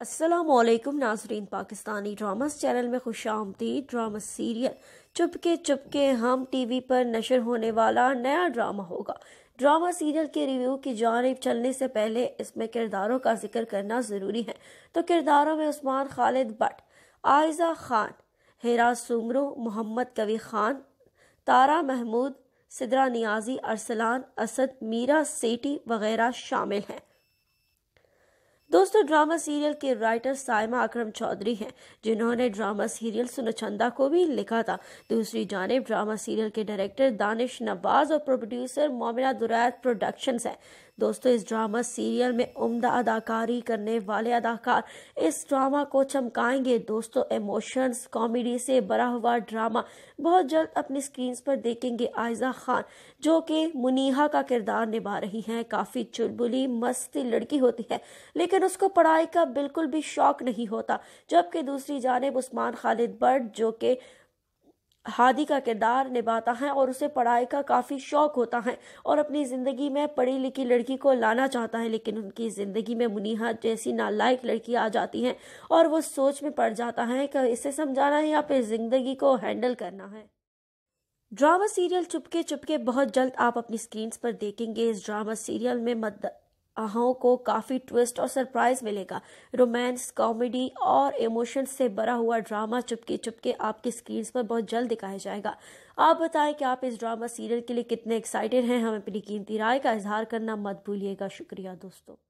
असलकुम नाजरीन, Pakistani dramas channel में खुश आमदीद। ड्रामा सीरियल, चुपके चुपके हम टीवी पर नशर होने वाला नया ड्रामा होगा। ड्रामा सीरियल के रिव्यू की जानब चलने से पहले इसमें किरदारों का ज़िक्र करना ज़रूरी है। तो किरदारों में उस्मान खालिद भट्ट, आयजा खान, हेरा सुमरो मोहम्मद कवी खान, तारा महमूद, सिदरा नियाजी, अरसलान असद, मीरा सेठी वगैरह शामिल हैं। दोस्तों, ड्रामा सीरियल के राइटर साइमा अकरम चौधरी हैं, जिन्होंने ड्रामा सीरियल सुनचंदा को भी लिखा था। दूसरी जानब, ड्रामा सीरियल के डायरेक्टर दानिश नवाज़ और प्रोड्यूसर मोमिना दुरैत प्रोडक्शंस हैं। दोस्तों, इस ड्रामा सीरियल में उम्दा अदाकारी करने वाले अदाकार इस ड्रामा को चमकाएँगे। दोस्तों, इमोशंस, कॉमेडी से भरा हुआ ड्रामा बहुत जल्द अपनी स्क्रीन पर देखेंगे आयजा खान, जो कि मुनीहा का किरदार निभा रही हैं। काफ़ी चुलबुली, मस्ती लड़की होती है, लेकिन उसको पढ़ाई का बिल्कुल भी शौक नहीं होता, जबकि दूसरी जानब उस्मान खालिद बट जो कि हादी का किरदार निभाता है और उसे पढ़ाई का काफ़ी शौक होता है और अपनी ज़िंदगी में पढ़ी लिखी लड़की को लाना चाहता है, लेकिन उनकी ज़िंदगी में मुनीहा जैसी नालायक लड़की आ जाती है और वो सोच में पड़ जाता है कि इसे समझाना है या फिर ज़िंदगी को हैंडल करना है। ड्रामा सीरियल चुपके चुपके बहुत जल्द आप अपनी स्क्रीन पर देखेंगे। इस ड्रामा सीरियल में मद आहों को काफ़ी ट्विस्ट और सरप्राइज़ मिलेगा। रोमांस कॉमेडी और इमोशन से भरा हुआ ड्रामा चुपके चुपके आपकी स्क्रीन पर बहुत जल्द दिखाया जाएगा। आप बताएँ कि आप इस ड्रामा सीरियल के लिए कितने एक्साइटेड हैं? हमें अपनी कीमती राय का इजहार करना मत भूलिएगा। शुक्रिया दोस्तों।